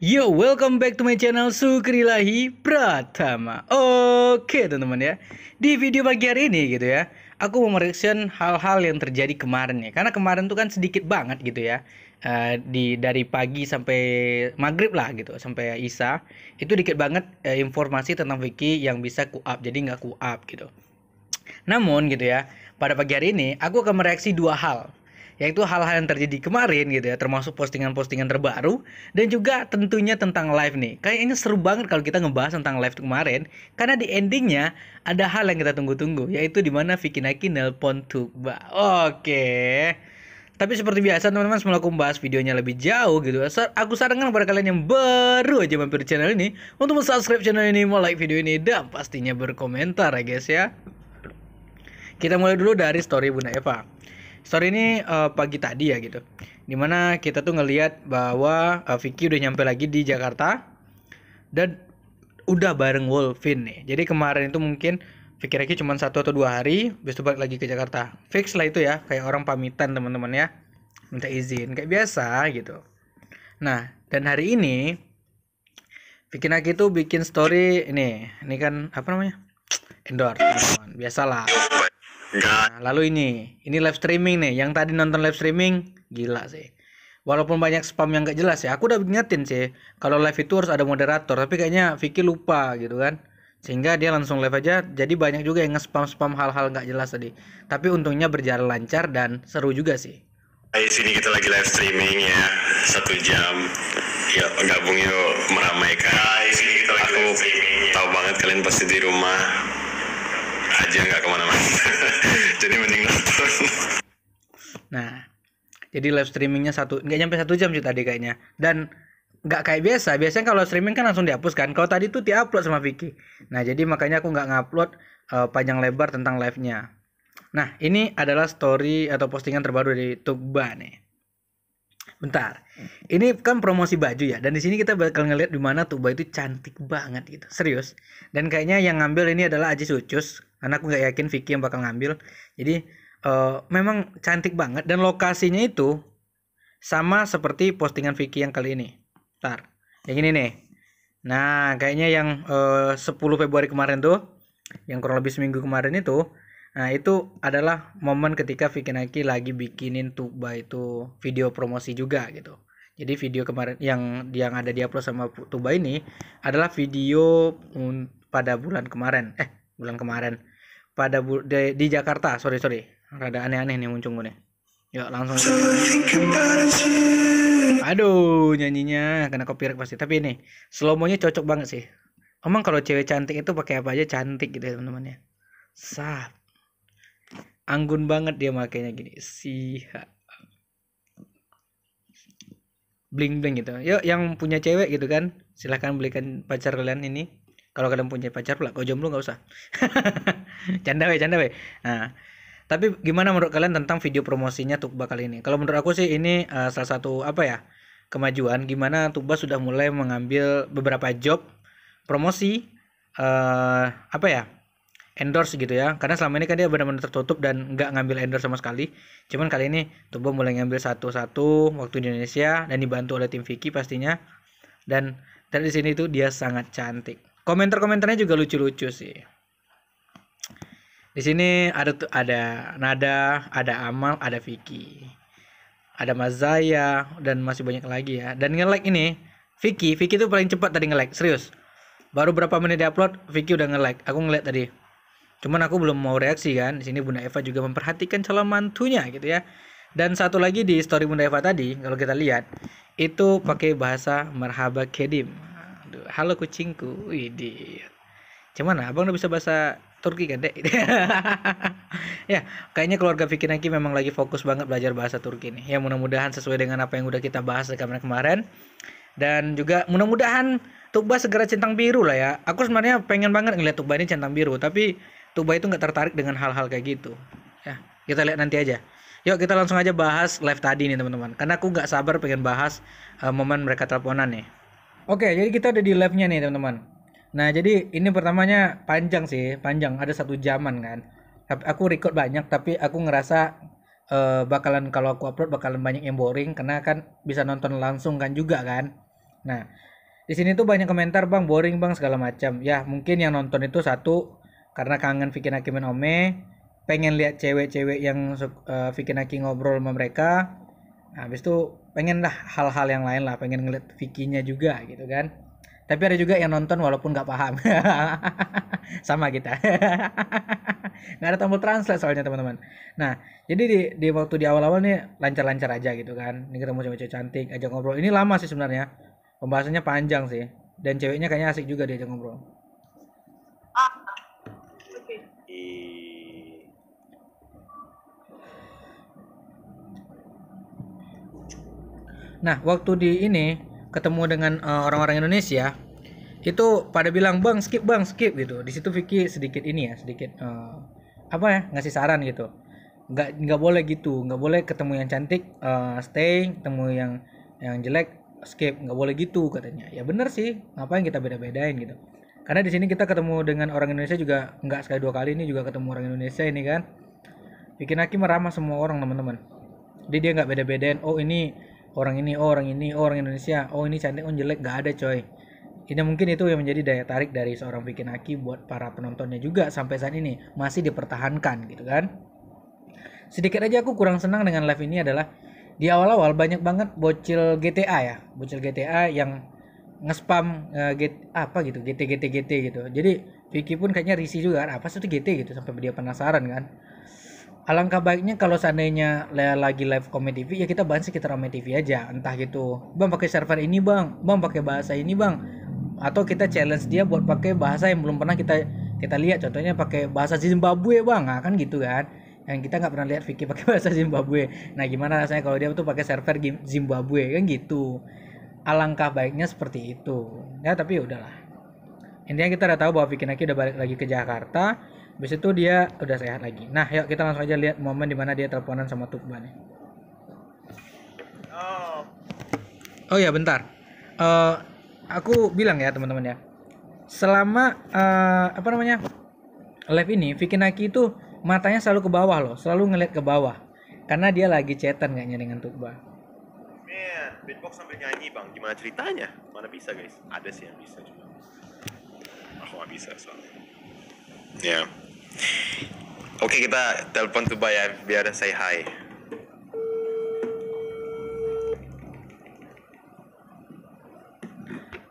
Yo, welcome back to my channel Sukrilahi Pratama. Oke, teman-teman ya. Di video pagi hari ini gitu ya, aku mau mereaction hal-hal yang terjadi kemarin ya. Karena kemarin tuh kan sedikit banget gitu ya. Uh, di dari pagi sampai maghrib lah gitu sampai Isa itu dikit banget uh, informasi tentang Vicky yang bisa ku up jadi nggak ku up gitu. Namun gitu ya pada pagi hari ini aku akan mereaksi dua hal yaitu hal-hal yang terjadi kemarin gitu ya termasuk postingan-postingan terbaru dan juga tentunya tentang live nih. Kayaknya seru banget kalau kita ngebahas tentang live kemarin karena di endingnya ada hal yang kita tunggu-tunggu yaitu di mana Vicky Naki nelpon Tuba oke. Tapi seperti biasa teman-teman sebelum aku membahas videonya lebih jauh gitu. Aku sarankan kepada kalian yang baru aja mampir channel ini Untuk subscribe channel ini, mau like video ini Dan pastinya berkomentar ya guys ya. Kita mulai dulu dari story Bunda Eva story ini uh, pagi tadi ya gitu. Di mana kita tuh ngelihat bahwa uh, Vicky udah nyampe lagi di Jakarta dan udah bareng Wolfin nih. Jadi kemarin itu mungkin Vicky Reki cuma satu atau dua hari besok balik lagi ke Jakarta. Fix lah itu ya kayak orang pamitan teman-teman ya. Minta izin kayak biasa gitu. Nah dan hari ini Vicky Naki tuh bikin story ini. Ini kan apa namanya? Endorse biasalah Nah, lalu ini, ini live streaming nih. Yang tadi nonton live streaming, gila sih. Walaupun banyak spam yang gak jelas ya, aku udah ingetin sih. Kalau live itu harus ada moderator, tapi kayaknya Vicky lupa gitu kan. Sehingga dia langsung live aja, jadi banyak juga yang nge-spam-spam hal-hal gak jelas tadi. Tapi untungnya berjalan lancar dan seru juga sih. Di sini kita lagi live streaming ya, satu jam. Ya gabung yuk meramaikan. Hai, sini kita lagi aku live streaming. Tahu banget kalian pasti di rumah aja nggak ke mana-mana. Jadi mending nonton. Nah jadi live streamingnya satu nggak nyampe satu jam sih tadi kayaknya. Dan nggak kayak biasa. Biasanya kalau streaming kan langsung dihapus kan. Kalau tadi tuh diupload sama Vicky. Nah jadi makanya aku nggak ngupload uh, panjang lebar tentang live nya nah ini adalah story atau postingan terbaru dari Tugba nih. Bentar. Ini kan promosi baju ya dan di sini kita bakal ngeliat di mana Tuba itu cantik banget gitu. Serius. Dan kayaknya yang ngambil ini adalah Aji Sucus karena aku nggak yakin Vicky yang bakal ngambil. Jadi uh, memang cantik banget dan lokasinya itu sama seperti postingan Vicky yang kali ini. Bentar. Yang ini nih. Nah, kayaknya yang eh, uh, 10 Februari kemarin tuh yang kurang lebih seminggu kemarin itu Nah itu adalah momen ketika Vicky Naki lagi bikinin Tuba itu video promosi juga gitu. Jadi video kemarin yang yang ada di upload sama Tuba ini adalah video pada bulan kemarin. Eh bulan kemarin pada bu di, di Jakarta. Sorry sorry. Rada aneh-aneh nih muncul nih. Yuk langsung. Aduh nyanyinya kena copyright pasti. Tapi ini slow mo-nya cocok banget sih. Emang kalau cewek cantik itu pakai apa aja cantik gitu ya teman-teman ya. Sap anggun banget dia makainya gini sih bling bling gitu yuk yang punya cewek gitu kan silahkan belikan pacar kalian ini kalau kalian punya pacar pula kau jomblo nggak usah. Canda we canda we. Nah tapi gimana menurut kalian tentang video promosinya Tukba kali ini? Kalau menurut aku sih ini uh, salah satu apa ya kemajuan gimana Tukba sudah mulai mengambil beberapa job promosi uh, apa ya endorse gitu ya. Karena selama ini kan dia benar-benar tertutup dan nggak ngambil endorse sama sekali. Cuman kali ini Tubo mulai ngambil satu-satu waktu di Indonesia dan dibantu oleh tim Vicky pastinya. Dan dari sini tuh dia sangat cantik komentar-komentarnya juga lucu-lucu sih di sini ada ada Nada ada Amal ada Vicky ada Mazaya dan masih banyak lagi ya dan nge-like ini Vicky Vicky tuh paling cepat tadi nge-like serius baru berapa menit di upload Vicky udah nge-like aku ngeliat tadi Cuman aku belum mau reaksi kan. Di sini Bunda Eva juga memperhatikan calon mantunya gitu ya. Dan satu lagi di story Bunda Eva tadi, kalau kita lihat, itu pakai bahasa marhaba kedim. Halo kucingku. Widih. Cuman abang udah bisa bahasa Turki kan dek? ya, kayaknya keluarga Vicky Naki memang lagi fokus banget belajar bahasa Turki nih. Ya mudah-mudahan sesuai dengan apa yang udah kita bahas kemarin kemarin. Dan juga mudah-mudahan Tukba segera centang biru lah ya. Aku sebenarnya pengen banget ngeliat Tukba ini centang biru, tapi Tuba itu nggak tertarik dengan hal-hal kayak gitu. Ya, kita lihat nanti aja. Yuk kita langsung aja bahas live tadi nih teman-teman. Karena aku nggak sabar pengen bahas uh, momen mereka teleponan nih. Oke, jadi kita udah di live-nya nih teman-teman. Nah jadi ini pertamanya panjang sih, panjang ada satu jaman kan. Aku record banyak tapi aku ngerasa uh, bakalan kalau aku upload bakalan banyak yang boring karena kan bisa nonton langsung kan juga kan. Nah di sini tuh banyak komentar bang boring bang segala macam ya mungkin yang nonton itu satu karena kangen Vicky Naki Ome pengen lihat cewek-cewek yang uh, Vicky Naki ngobrol sama mereka nah, habis itu pengen lah hal-hal yang lain lah pengen ngeliat Vicky-nya juga gitu kan. Tapi ada juga yang nonton walaupun nggak paham. Sama kita. Nggak ada tombol translate soalnya teman-teman. Nah jadi di, di waktu di awal-awal nih lancar-lancar aja gitu kan. Ini ketemu cewek-cewek cantik aja ngobrol. Ini lama sih sebenarnya. Pembahasannya panjang sih. Dan ceweknya kayaknya asik juga diajak ngobrol. Ah, nah waktu di ini ketemu dengan uh, orang-orang Indonesia itu pada bilang bang skip bang skip gitu. Di situ Vicky sedikit ini ya sedikit uh, apa ya ngasih saran gitu. Nggak nggak boleh gitu nggak boleh ketemu yang cantik uh, stay ketemu yang yang jelek skip nggak boleh gitu katanya. Ya bener sih ngapain kita beda-bedain gitu. Karena di sini kita ketemu dengan orang Indonesia juga nggak sekali dua kali ini juga ketemu orang Indonesia ini kan. Bikin Aki meramah semua orang teman-teman. Jadi dia nggak beda-bedain oh ini orang ini oh orang ini oh orang Indonesia. Oh ini cantik oh jelek. Nggak ada coy. Ini mungkin itu yang menjadi daya tarik dari seorang Vicky Naki buat para penontonnya juga sampai saat ini. Masih dipertahankan gitu kan? Sedikit aja aku kurang senang dengan live ini adalah di awal-awal banyak banget bocil GTA ya. Bocil GTA yang ngespam uh, get apa gitu GT GT GT gitu. Jadi Vicky pun kayaknya risih juga apa sih itu GT gitu sampai dia penasaran kan alangkah baiknya kalau seandainya lagi live komedi TV ya kita bahas sekitar komedi TV aja. Entah gitu bang pakai server ini bang. Bang pakai bahasa ini bang. Atau kita challenge dia buat pakai bahasa yang belum pernah kita kita lihat. Contohnya pakai bahasa Zimbabwe bang. Nah, kan gitu kan. Yang kita nggak pernah lihat Vicky pakai bahasa Zimbabwe. Nah gimana rasanya kalau dia tuh pakai server Zimbabwe? Kan gitu. Alangkah baiknya seperti itu. Ya tapi ya udahlah. Intinya kita udah tahu bahwa Vicky Naki udah balik lagi ke Jakarta Habis itu dia udah sehat lagi. Nah, yuk kita langsung aja lihat momen di mana dia teleponan sama Tukba nih. Oh. Oh ya, bentar. Uh, aku bilang ya teman-teman ya. Selama uh, apa namanya? live ini, Vicky Naki itu matanya selalu ke bawah loh, selalu ngeliat ke bawah. Karena dia lagi chatan kayaknya dengan Tukba. Man, beatbox sambil nyanyi bang, gimana ceritanya? Mana bisa guys? Ada sih yang bisa juga. Aku nggak bisa soalnya. Ya. Yeah. Oke kita telepon tuh ya biar say hi.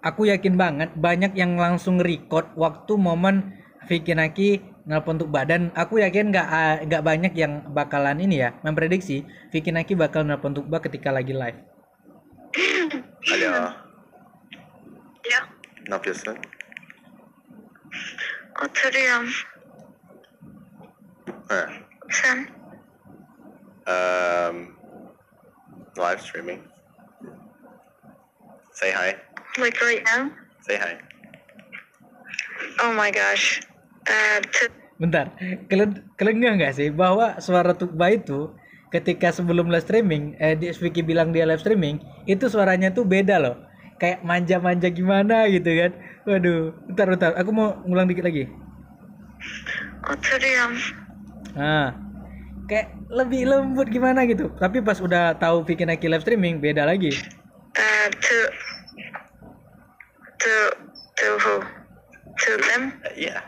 Aku yakin banget banyak yang langsung record waktu momen Vicky Naki nelpon untuk badan. Aku yakin nggak nggak banyak yang bakalan ini ya memprediksi Vicky Naki bakal nelpon untuk ketika lagi live. Halo. Ya. Ne Oturuyorum. Sen? Um, live streaming. Say hi. Like right now? Say hi. Oh my gosh. Uh, Bentar, kalian kalian nggak sih bahwa suara Tukba itu ketika sebelum live streaming, eh, di Vicky bilang dia live streaming, itu suaranya tuh beda loh. Kayak manja-manja gimana gitu kan. Waduh, bentar bentar, aku mau ngulang dikit lagi. Oturuyorum. Nah, kayak lebih lembut gimana gitu. Tapi pas udah tahu bikin Aki live streaming beda lagi. Uh, to to to who? To them? Uh, yeah.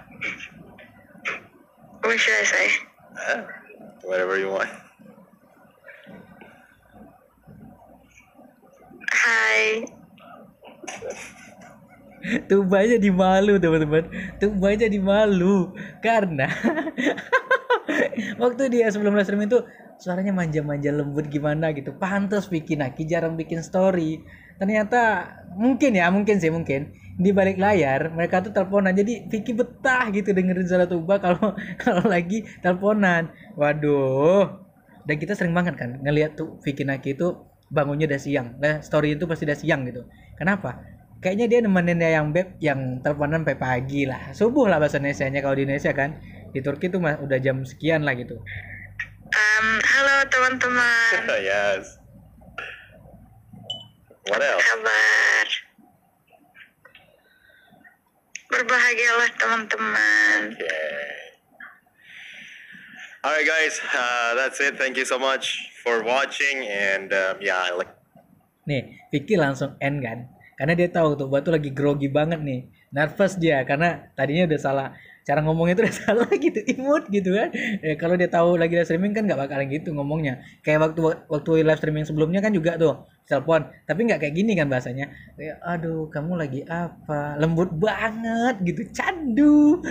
What should I say? Uh, whatever you want. Hi. Tuh banyak di malu teman-teman. Tuh banyak di malu karena waktu dia sebelum live stream itu suaranya manja-manja lembut gimana gitu. Pantas bikin Aki jarang bikin story. Ternyata mungkin ya mungkin sih mungkin. Di balik layar mereka tuh teleponan. Jadi Vicky betah gitu dengerin suara Tuba kalau kalau lagi teleponan. Waduh. Dan kita sering banget kan ngelihat tuh Vicky Naki itu bangunnya udah siang nah story itu pasti udah siang gitu kenapa kayaknya dia nemenin yang beb yang teleponan sampai pagi lah subuh lah bahasa Indonesia nya kalau di Indonesia kan di Turki tuh udah jam sekian lah gitu. Um, halo teman-teman. yes. What else? Kabar. Berbahagialah teman-teman. Okay. Alright guys, uh, that's it. Thank you so much for watching and um, yeah, I like. Nih, Vicky langsung end kan karena dia tahu tuh buat tuh lagi grogi banget nih nervous dia karena tadinya udah salah cara ngomongnya itu udah salah gitu imut gitu kan. Ya, kalau dia tahu lagi live streaming kan nggak bakalan gitu ngomongnya. Kayak waktu waktu live streaming sebelumnya kan juga tuh telepon. Tapi nggak kayak gini kan bahasanya. Kayak aduh kamu lagi apa? Lembut banget gitu candu.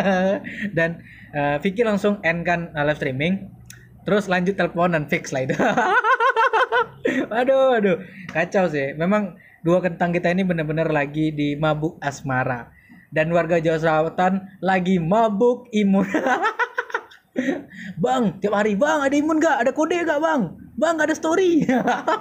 Dan uh, Vicky langsung end kan uh, live streaming. Terus lanjut teleponan fix lah itu. Aduh aduh. Kacau sih. Memang dua kentang kita ini benar-benar lagi di mabuk asmara dan warga Jawa Selatan lagi mabuk imun. bang, tiap hari bang ada imun gak? Ada kode gak bang? Bang ada story.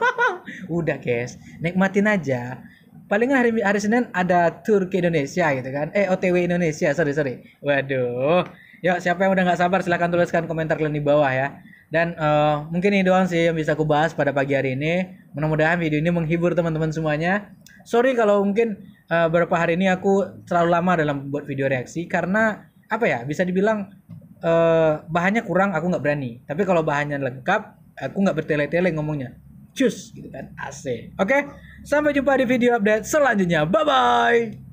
Udah guys, nikmatin aja. Palingan hari hari Senin ada tour ke Indonesia gitu kan? Eh OTW Indonesia, sorry sorry. Waduh. Yuk siapa yang udah nggak sabar silahkan tuliskan komentar kalian di bawah ya. Dan uh, mungkin ini doang sih yang bisa aku bahas pada pagi hari ini. Mudah-mudahan video ini menghibur teman-teman semuanya. Sorry kalau mungkin uh, beberapa hari ini aku terlalu lama dalam buat video reaksi karena apa ya bisa dibilang uh, bahannya kurang aku nggak berani. Tapi kalau bahannya lengkap aku nggak bertele-tele ngomongnya. Cus gitu kan. AC oke okay? sampai jumpa di video update selanjutnya. Bye bye